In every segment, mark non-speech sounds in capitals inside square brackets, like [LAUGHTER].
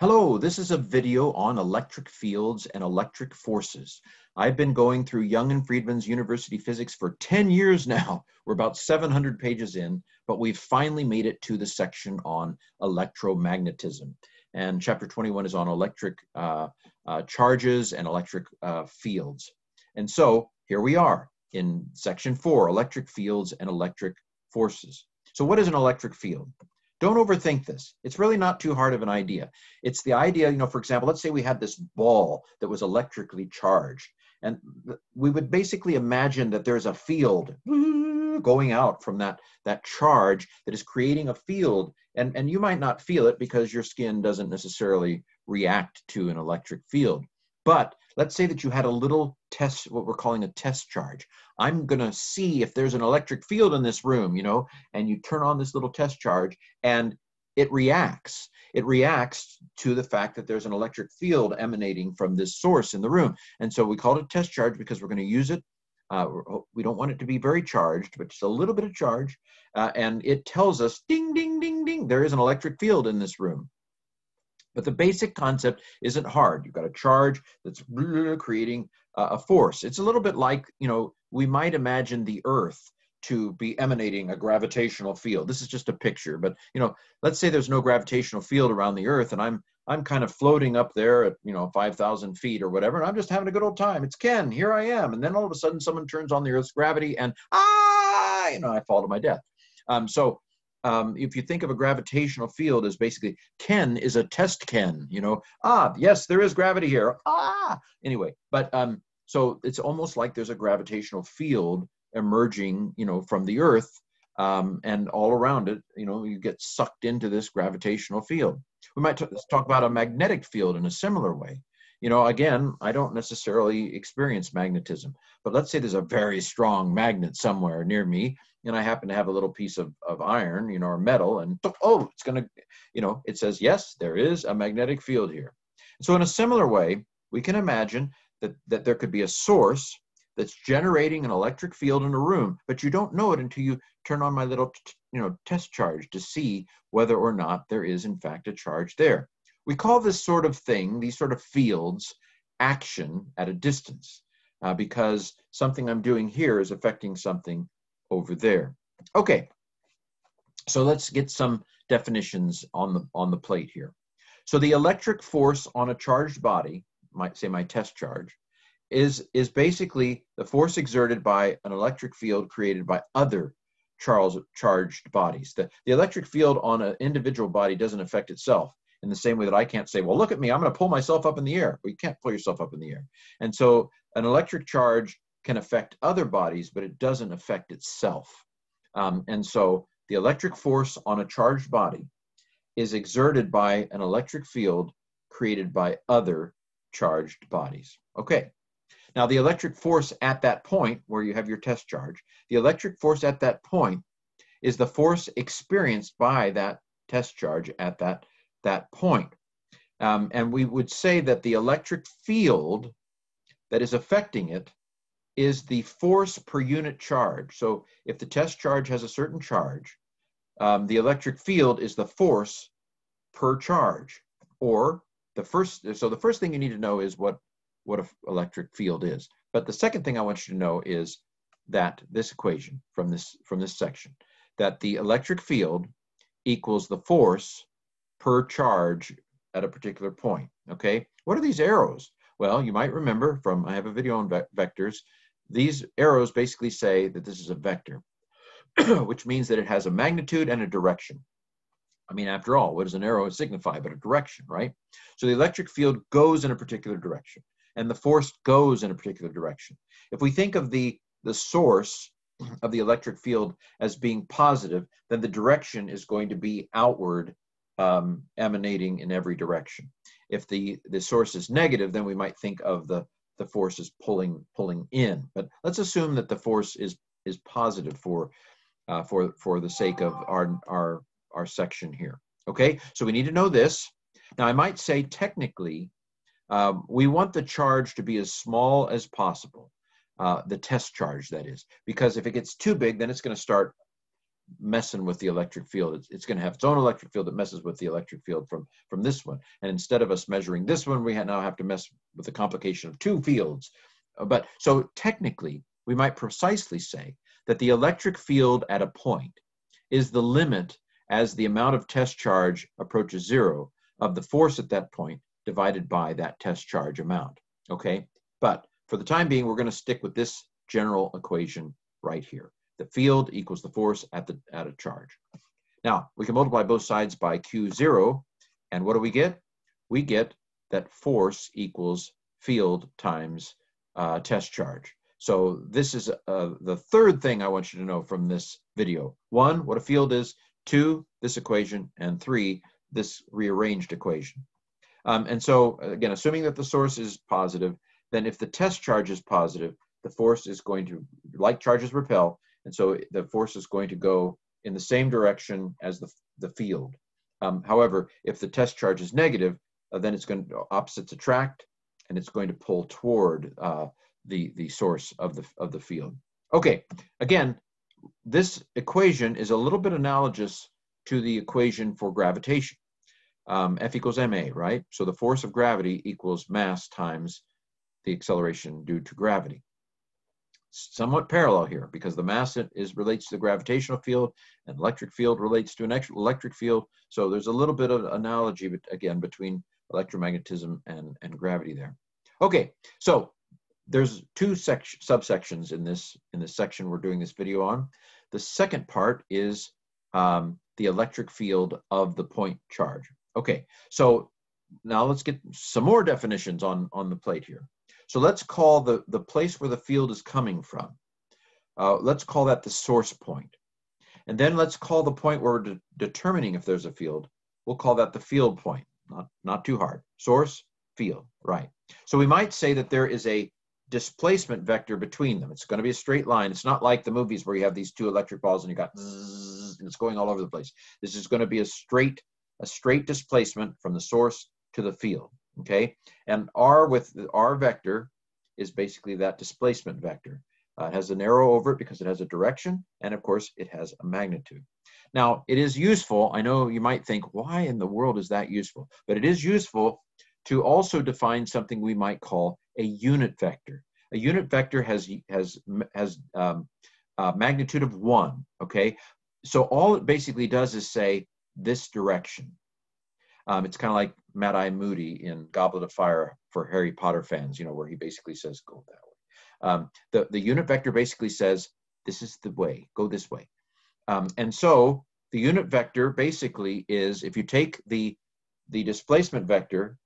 Hello, this is a video on electric fields and electric forces. I've been going through Young and Freedman's University Physics for 10 years now. [LAUGHS] We're about 700 pages in, but we've finally made it to the section on electromagnetism. And chapter 21 is on electric uh, uh, charges and electric uh, fields. And so here we are in section four, electric fields and electric forces. So what is an electric field? Don't overthink this. It's really not too hard of an idea. It's the idea, you know, for example, let's say we had this ball that was electrically charged. And we would basically imagine that there's a field [LAUGHS] going out from that, that charge that is creating a field. And, and you might not feel it because your skin doesn't necessarily react to an electric field. But let's say that you had a little test, what we're calling a test charge. I'm going to see if there's an electric field in this room, you know, and you turn on this little test charge and it reacts. It reacts to the fact that there's an electric field emanating from this source in the room. And so we call it a test charge because we're going to use it. Uh, we don't want it to be very charged, but just a little bit of charge. Uh, and it tells us, ding, ding, ding, ding, there is an electric field in this room. But the basic concept isn't hard. You've got a charge that's creating a force. It's a little bit like, you know, we might imagine the Earth to be emanating a gravitational field. This is just a picture, but you know, let's say there's no gravitational field around the Earth, and I'm I'm kind of floating up there at you know 5,000 feet or whatever, and I'm just having a good old time. It's Ken, here I am, and then all of a sudden someone turns on the Earth's gravity, and ah, you know, I fall to my death. Um, so um, if you think of a gravitational field as basically Ken is a test Ken, you know, ah, yes, there is gravity here. Ah, anyway, but um, so it's almost like there's a gravitational field emerging, you know, from the Earth, um, and all around it, you know, you get sucked into this gravitational field. We might talk about a magnetic field in a similar way. You know, again, I don't necessarily experience magnetism, but let's say there's a very strong magnet somewhere near me, and I happen to have a little piece of, of iron, you know, or metal, and oh, it's going to, you know, it says, yes, there is a magnetic field here. So in a similar way, we can imagine that, that there could be a source that's generating an electric field in a room, but you don't know it until you turn on my little, you know, test charge to see whether or not there is in fact a charge there. We call this sort of thing, these sort of fields, action at a distance, uh, because something I'm doing here is affecting something over there. Okay, so let's get some definitions on the, on the plate here. So the electric force on a charged body, might say my test charge, is, is basically the force exerted by an electric field created by other Charles charged bodies. The, the electric field on an individual body doesn't affect itself in the same way that I can't say, well, look at me, I'm going to pull myself up in the air. Well, you can't pull yourself up in the air. And so an electric charge can affect other bodies, but it doesn't affect itself. Um, and so the electric force on a charged body is exerted by an electric field created by other charged bodies. Okay. Now, the electric force at that point, where you have your test charge, the electric force at that point is the force experienced by that test charge at that, that point. Um, and we would say that the electric field that is affecting it is the force per unit charge. So if the test charge has a certain charge, um, the electric field is the force per charge. Or the first, so the first thing you need to know is what, what an electric field is. But the second thing I want you to know is that this equation from this, from this section, that the electric field equals the force per charge at a particular point, okay? What are these arrows? Well, you might remember from, I have a video on ve vectors, these arrows basically say that this is a vector, [CLEARS THROAT] which means that it has a magnitude and a direction. I mean, after all, what does an arrow signify but a direction, right? So the electric field goes in a particular direction, and the force goes in a particular direction. If we think of the, the source of the electric field as being positive, then the direction is going to be outward, um, emanating in every direction. If the, the source is negative, then we might think of the the force is pulling pulling in. But let's assume that the force is is positive for uh, for for the sake of our our our section here. Okay, so we need to know this. Now I might say technically, um, we want the charge to be as small as possible. Uh, the test charge that is, because if it gets too big, then it's going to start messing with the electric field. It's, it's going to have its own electric field that messes with the electric field from, from this one. And instead of us measuring this one, we now have to mess with the complication of two fields. Uh, but so technically, we might precisely say that the electric field at a point is the limit as the amount of test charge approaches zero of the force at that point divided by that test charge amount. Okay, but for the time being, we're going to stick with this general equation right here. The field equals the force at the at a charge. Now we can multiply both sides by q0, and what do we get? We get that force equals field times uh, test charge. So this is uh, the third thing I want you to know from this video. One, what a field is. Two, this equation. And three, this rearranged equation. Um, and so again, assuming that the source is positive, then if the test charge is positive, the force is going to, like charges repel, and so the force is going to go in the same direction as the, the field. Um, however, if the test charge is negative, uh, then it's going to opposites attract, and it's going to pull toward uh, the, the source of the, of the field. Okay, again, this equation is a little bit analogous to the equation for gravitation. Um, F equals ma, right? So the force of gravity equals mass times the acceleration due to gravity. Somewhat parallel here because the mass is relates to the gravitational field and electric field relates to an electric field. So there's a little bit of analogy, but again, between electromagnetism and, and gravity there. Okay, so there's two subsections in this in this section we're doing this video on. The second part is um, the electric field of the point charge. Okay, so now let's get some more definitions on on the plate here. So let's call the the place where the field is coming from. Uh, let's call that the source point, and then let's call the point where we're de determining if there's a field. We'll call that the field point. Not not too hard. Source, field, right? So we might say that there is a displacement vector between them. It's going to be a straight line. It's not like the movies where you have these two electric balls and you got and it's going all over the place. This is going to be a straight a straight displacement from the source to the field. Okay, and r with the r vector is basically that displacement vector. Uh, it has an arrow over it because it has a direction, and of course it has a magnitude. Now it is useful. I know you might think, why in the world is that useful? But it is useful to also define something we might call a unit vector. A unit vector has has has um, a magnitude of one. Okay, so all it basically does is say this direction. Um, it's kind of like Mad Eye Moody in Goblet of Fire for Harry Potter fans, you know, where he basically says go that way. Um, the the unit vector basically says this is the way, go this way. Um, and so the unit vector basically is if you take the the displacement vector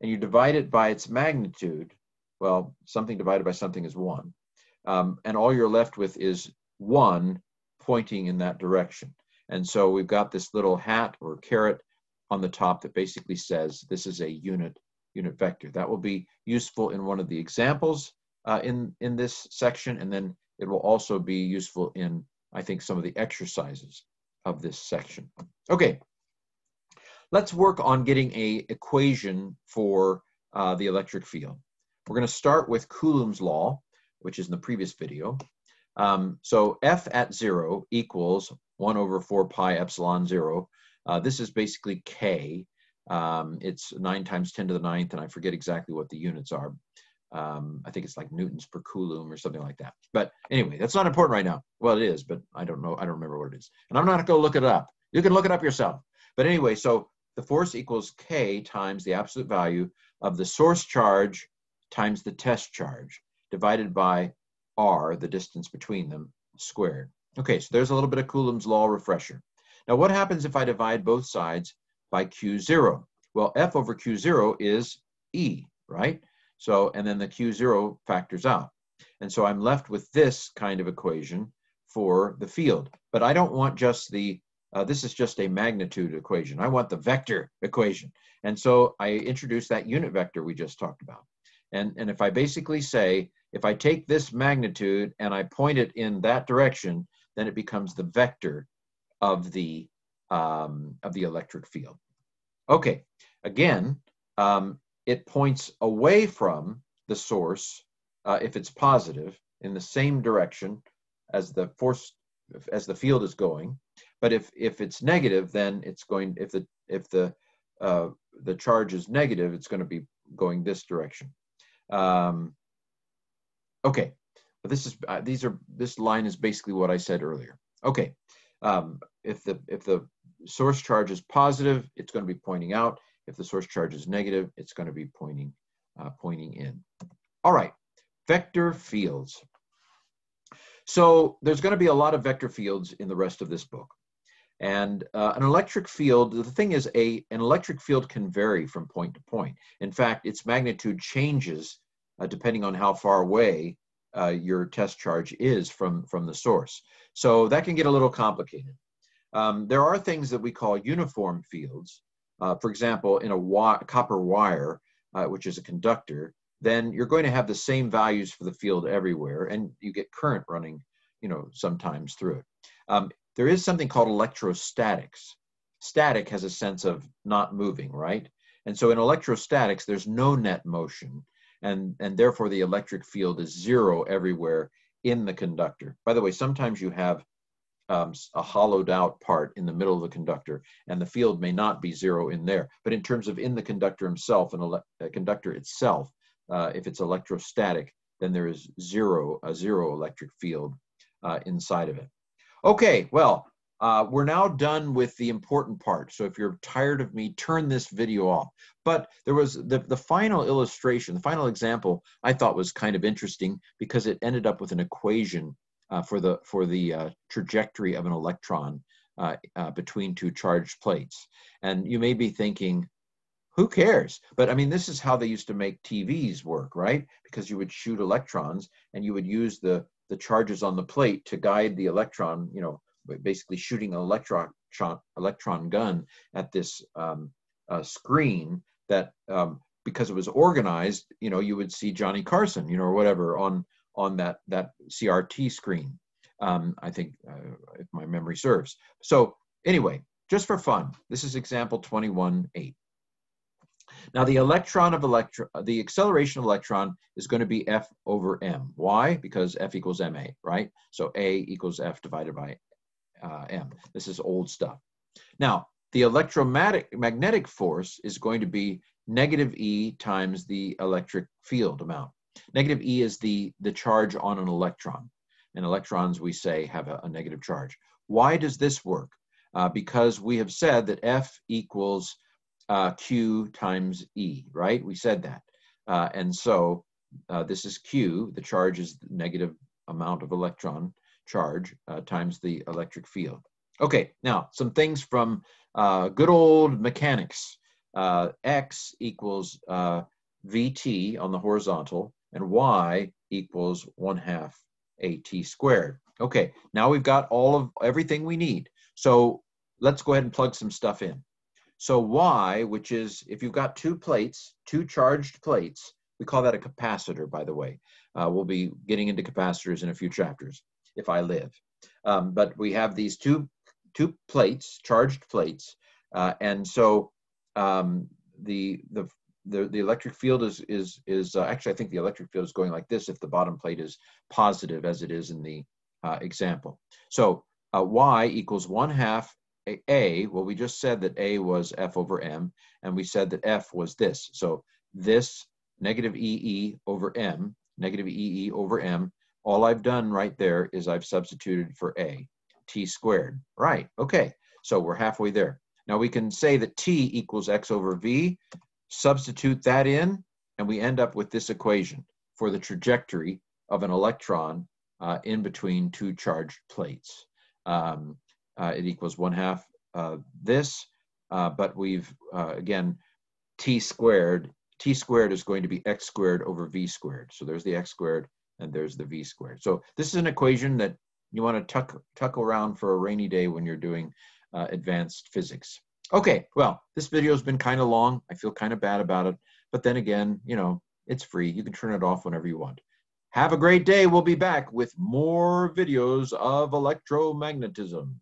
and you divide it by its magnitude, well, something divided by something is one. Um, and all you're left with is one pointing in that direction. And so we've got this little hat or caret on the top that basically says this is a unit unit vector. That will be useful in one of the examples uh, in, in this section, and then it will also be useful in, I think, some of the exercises of this section. Okay, let's work on getting a equation for uh, the electric field. We're going to start with Coulomb's law, which is in the previous video. Um, so F at zero equals one over four pi epsilon zero. Uh, this is basically K. Um, it's nine times 10 to the ninth, and I forget exactly what the units are. Um, I think it's like newtons per coulomb or something like that. But anyway, that's not important right now. Well, it is, but I don't know. I don't remember what it is. And I'm not going to look it up. You can look it up yourself. But anyway, so the force equals K times the absolute value of the source charge times the test charge divided by r, the distance between them, squared. Okay, so there's a little bit of Coulomb's law refresher. Now what happens if I divide both sides by Q0? Well, F over Q0 is E, right? So, and then the Q0 factors out. And so I'm left with this kind of equation for the field. But I don't want just the, uh, this is just a magnitude equation. I want the vector equation. And so I introduce that unit vector we just talked about. And, and if I basically say, if I take this magnitude and I point it in that direction, then it becomes the vector of the, um, of the electric field. Okay, again, um, it points away from the source uh, if it's positive in the same direction as the force, as the field is going. But if if it's negative, then it's going. If the if the uh, the charge is negative, it's going to be going this direction. Um, okay, but this is uh, these are this line is basically what I said earlier. Okay, um, if the if the source charge is positive, it's going to be pointing out. If the source charge is negative, it's going to be pointing uh, pointing in. All right, vector fields. So there's going to be a lot of vector fields in the rest of this book. And uh, an electric field, the thing is, a an electric field can vary from point to point. In fact, its magnitude changes uh, depending on how far away uh, your test charge is from, from the source. So that can get a little complicated. Um, there are things that we call uniform fields. Uh, for example, in a wi copper wire, uh, which is a conductor, then you're going to have the same values for the field everywhere, and you get current running, you know, sometimes through it. Um, there is something called electrostatics. Static has a sense of not moving, right? And so in electrostatics, there's no net motion, and, and therefore the electric field is zero everywhere in the conductor. By the way, sometimes you have um, a hollowed out part in the middle of the conductor, and the field may not be zero in there. But in terms of in the conductor himself, and a conductor itself, uh, if it's electrostatic, then there is zero, a zero electric field uh, inside of it. Okay, well, uh, we're now done with the important part. So if you're tired of me, turn this video off. But there was the, the final illustration, the final example I thought was kind of interesting because it ended up with an equation uh, for the, for the uh, trajectory of an electron uh, uh, between two charged plates. And you may be thinking, who cares? But I mean, this is how they used to make TVs work, right? Because you would shoot electrons and you would use the, the charges on the plate to guide the electron, you know, basically shooting an electron, electron gun at this um, uh, screen that um, because it was organized, you know, you would see Johnny Carson, you know, or whatever on on that that CRT screen. Um, I think, uh, if my memory serves. So anyway, just for fun, this is example 21.8. Now the electron of electron, the acceleration of electron is going to be F over M. Why? Because F equals ma, right? So A equals F divided by uh, M. This is old stuff. Now, the electromagnetic magnetic force is going to be negative E times the electric field amount. Negative E is the, the charge on an electron. And electrons, we say, have a, a negative charge. Why does this work? Uh, because we have said that F equals uh, Q times E, right? We said that. Uh, and so uh, this is Q, the charge is the negative amount of electron charge uh, times the electric field. Okay, now some things from uh, good old mechanics. Uh, X equals uh, Vt on the horizontal and Y equals one half AT squared. Okay, now we've got all of everything we need. So let's go ahead and plug some stuff in. So Y, which is, if you've got two plates, two charged plates, we call that a capacitor, by the way. Uh, we'll be getting into capacitors in a few chapters if I live. Um, but we have these two two plates, charged plates, uh, and so um, the, the the the electric field is is is uh, actually I think the electric field is going like this if the bottom plate is positive as it is in the uh, example. So uh, y equals one half a, a. Well, we just said that a was f over m, and we said that f was this. So this negative e e over m, negative e e over m all I've done right there is I've substituted for a, t squared. Right, okay, so we're halfway there. Now we can say that t equals x over v, substitute that in, and we end up with this equation for the trajectory of an electron uh, in between two charged plates. Um, uh, it equals one half uh, this, but we've, uh, again, t squared, t squared is going to be x squared over v squared. So there's the x squared, and there's the v squared. So this is an equation that you want to tuck, tuck around for a rainy day when you're doing uh, advanced physics. Okay, well, this video has been kind of long. I feel kind of bad about it. But then again, you know, it's free. You can turn it off whenever you want. Have a great day. We'll be back with more videos of electromagnetism.